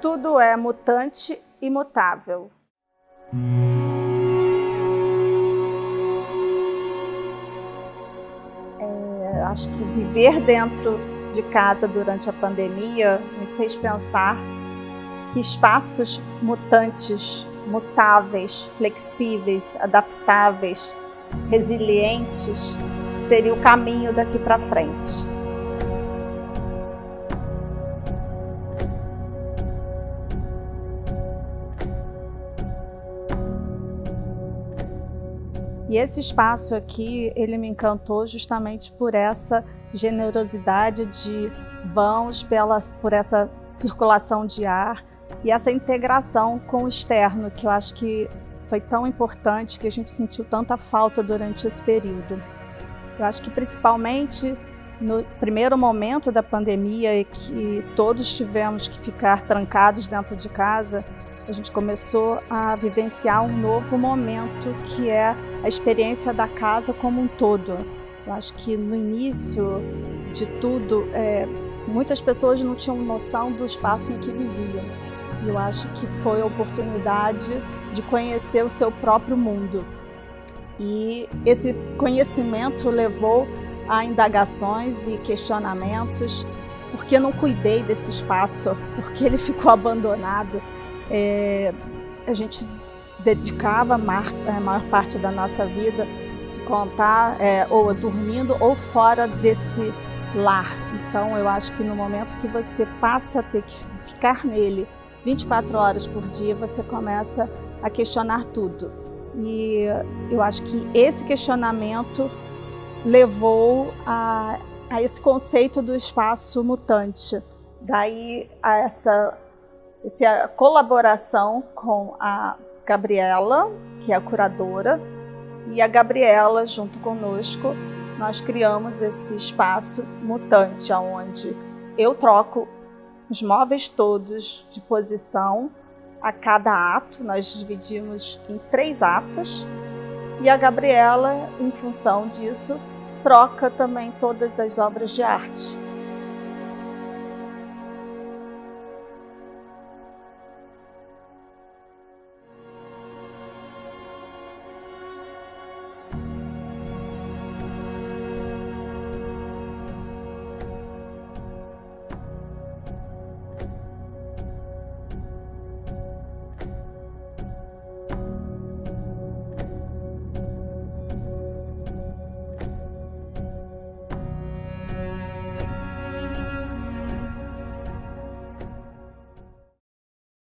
tudo é mutante e mutável. É, acho que viver dentro de casa durante a pandemia me fez pensar que espaços mutantes, mutáveis, flexíveis, adaptáveis, resilientes seria o caminho daqui para frente. E esse espaço aqui, ele me encantou justamente por essa generosidade de vãos, pela, por essa circulação de ar e essa integração com o externo, que eu acho que foi tão importante, que a gente sentiu tanta falta durante esse período. Eu acho que principalmente no primeiro momento da pandemia, que todos tivemos que ficar trancados dentro de casa, a gente começou a vivenciar um novo momento que é a experiência da casa como um todo. Eu acho que no início de tudo, é, muitas pessoas não tinham noção do espaço em que viviam. E eu acho que foi a oportunidade de conhecer o seu próprio mundo. E esse conhecimento levou a indagações e questionamentos. Por que não cuidei desse espaço? Por que ele ficou abandonado? É, a gente dedicava a maior, parte da nossa vida, se contar, é, ou dormindo ou fora desse lar. Então, eu acho que no momento que você passa a ter que ficar nele 24 horas por dia, você começa a questionar tudo. E eu acho que esse questionamento levou a, a esse conceito do espaço mutante. Daí a essa essa colaboração com a Gabriela, que é a curadora, e a Gabriela, junto conosco, nós criamos esse espaço mutante, onde eu troco os móveis todos de posição a cada ato, nós dividimos em três atos, e a Gabriela, em função disso, troca também todas as obras de arte.